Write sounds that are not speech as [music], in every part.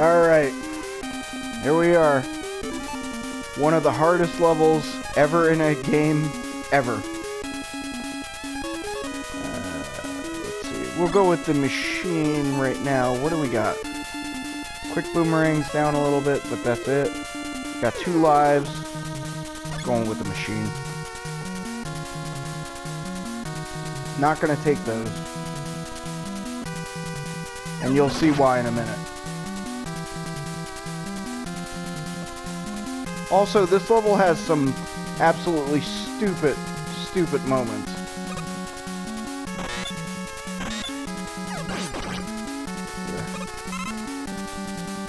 Alright. Here we are. One of the hardest levels ever in a game, ever. Uh, let's see. We'll go with the machine right now. What do we got? Quick boomerangs down a little bit, but that's it. Got two lives. Going with the machine. Not gonna take those. And you'll see why in a minute. Also, this level has some absolutely stupid, stupid moments.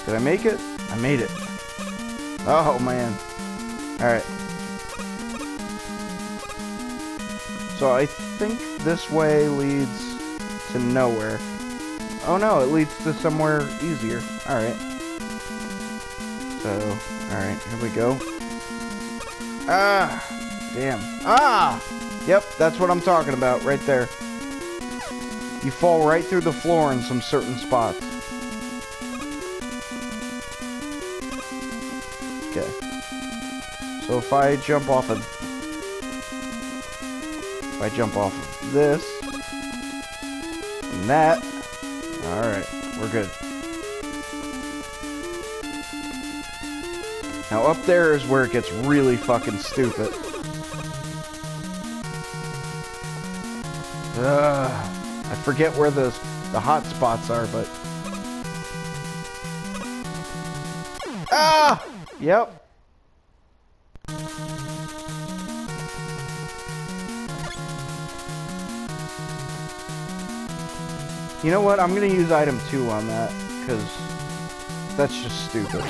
Did I make it? I made it. Oh, man. Alright. So I think this way leads to nowhere. Oh no, it leads to somewhere easier. Alright. So, alright, here we go. Ah! Damn. Ah! Yep, that's what I'm talking about, right there. You fall right through the floor in some certain spots. Okay. So if I jump off of... If I jump off of this... And that... Alright, we're good. Now up there is where it gets really fucking stupid. Ugh. I forget where the, the hot spots are, but... Ah! Yep. You know what? I'm gonna use item 2 on that, because that's just stupid.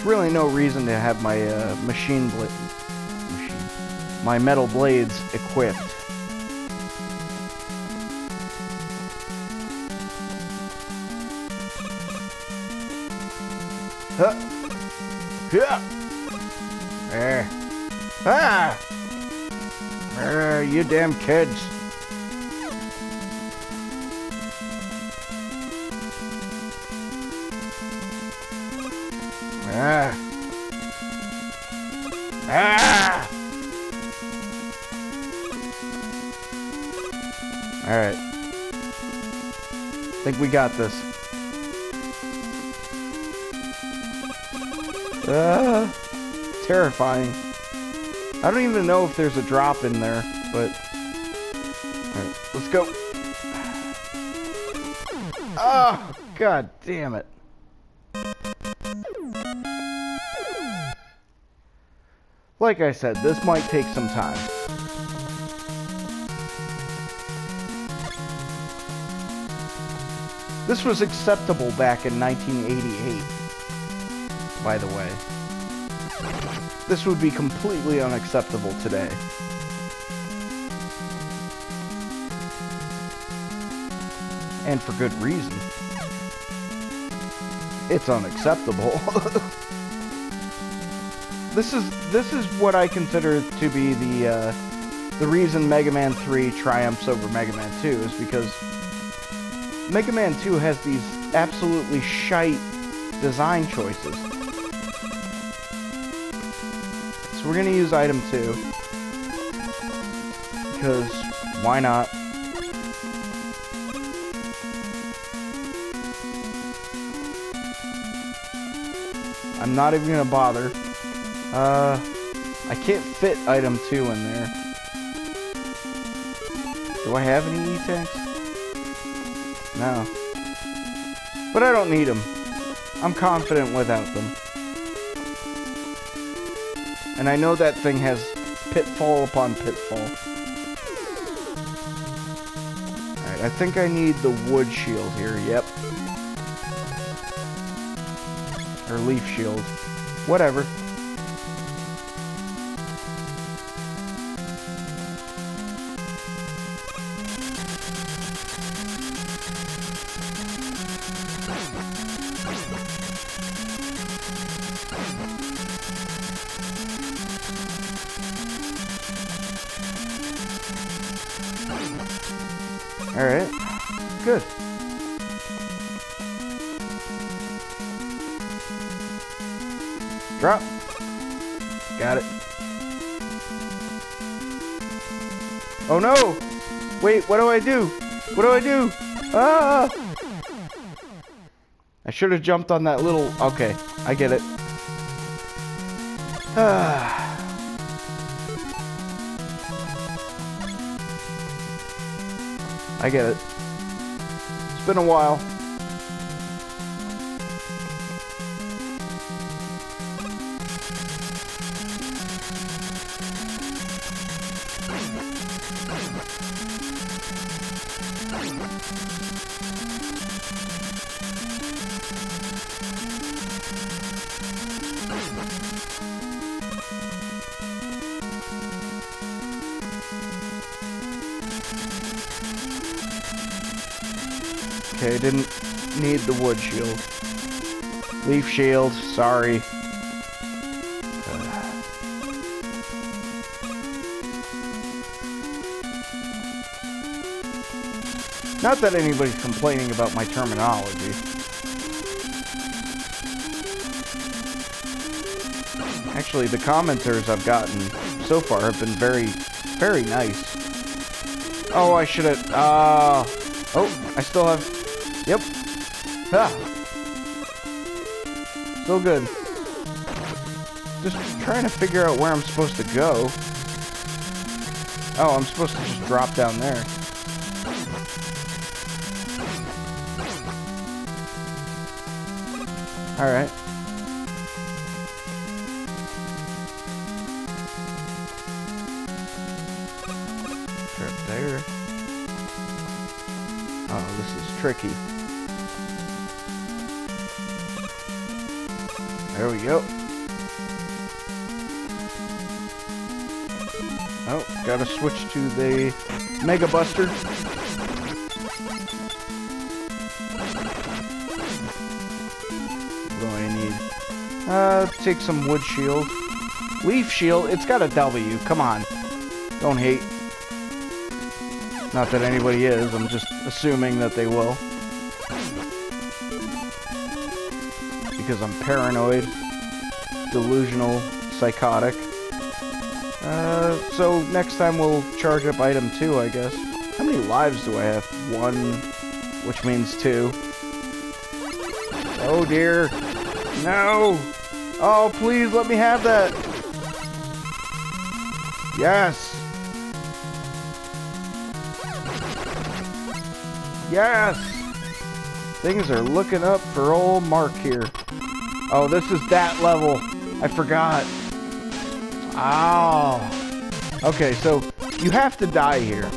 There's really no reason to have my uh, machine blade, machine, my metal blades equipped. Huh. Yeah. Eh. Ah! Uh, you damn kids. Ah. Ah! Alright. think we got this. Ah! Terrifying. I don't even know if there's a drop in there, but... Alright, let's go. Oh, god damn it. Like I said, this might take some time. This was acceptable back in 1988, by the way. This would be completely unacceptable today. And for good reason. It's unacceptable. [laughs] this is this is what I consider to be the uh, the reason Mega Man 3 triumphs over Mega Man 2 is because Mega Man 2 has these absolutely shite design choices. So we're gonna use item 2 because why not? I'm not even gonna bother. Uh, I can't fit item 2 in there. Do I have any E-tanks? No. But I don't need them. I'm confident without them. And I know that thing has pitfall upon pitfall. Alright, I think I need the wood shield here. Yep. Or leaf shield. Whatever. Alright. Good. Drop. Got it. Oh no! Wait, what do I do? What do I do? Ah! I should have jumped on that little... Okay, I get it. Ah. I get it. It's been a while. Okay, didn't need the wood shield. Leaf shield, sorry. Not that anybody's complaining about my terminology. Actually, the commenters I've gotten so far have been very, very nice. Oh, I should have... Uh, oh, I still have... Yep. Ah. Still good. Just trying to figure out where I'm supposed to go. Oh, I'm supposed to just drop down there. Alright. Trip there. Oh, this is tricky. There we go. Oh, gotta switch to the Mega Buster. What do I need? Uh, take some wood shield. Leaf shield, it's got a W, come on. Don't hate. Not that anybody is, I'm just assuming that they will. Because I'm paranoid, delusional, psychotic. Uh, so next time we'll charge up item 2, I guess. How many lives do I have? One, which means two. Oh dear. No! Oh, please let me have that! Yes! Yes! Things are looking up for old Mark here. Oh, this is that level. I forgot. Oh. Okay, so you have to die here.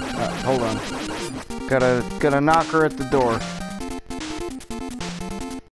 Uh, hold on. Gotta, gotta knock her at the door.